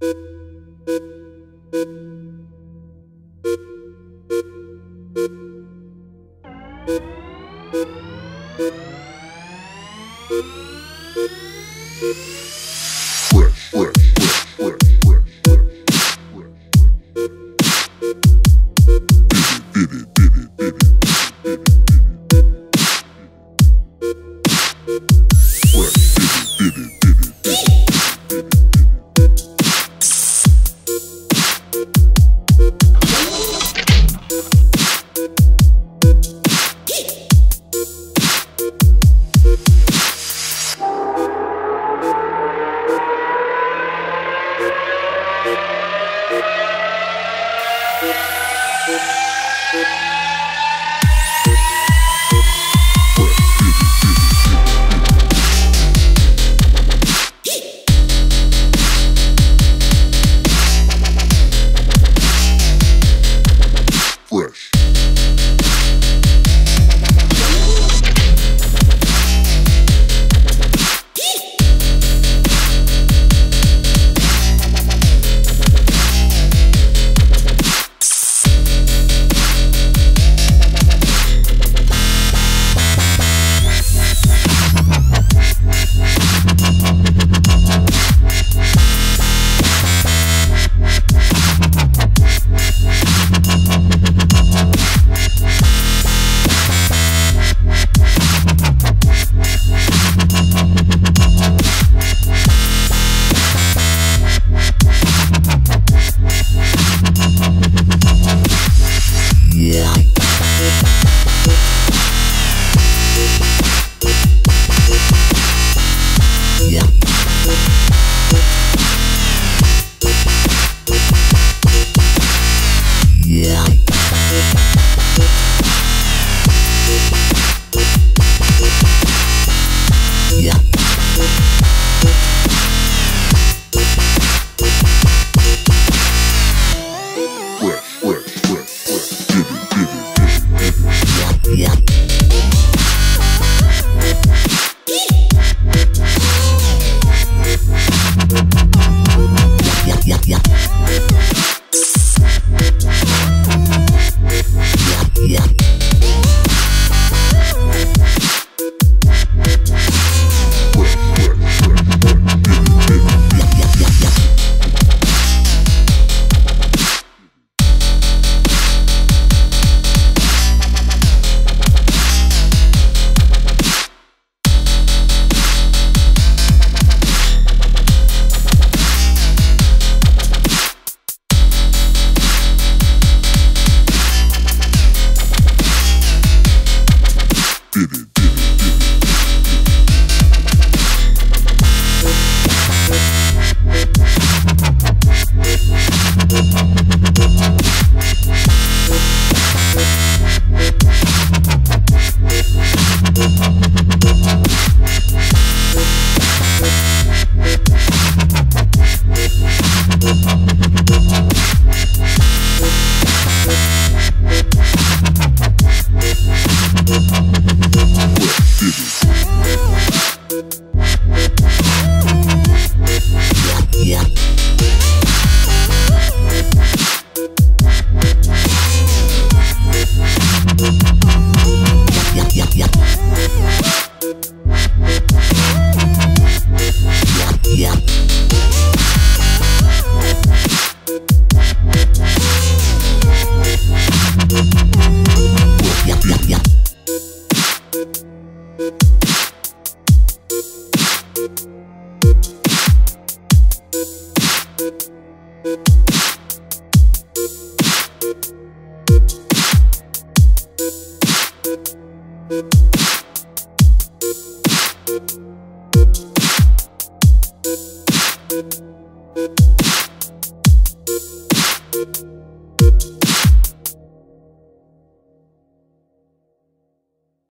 Fresh, fresh, fresh, fresh, fresh, fresh, fresh, fresh, fresh. you Thank you.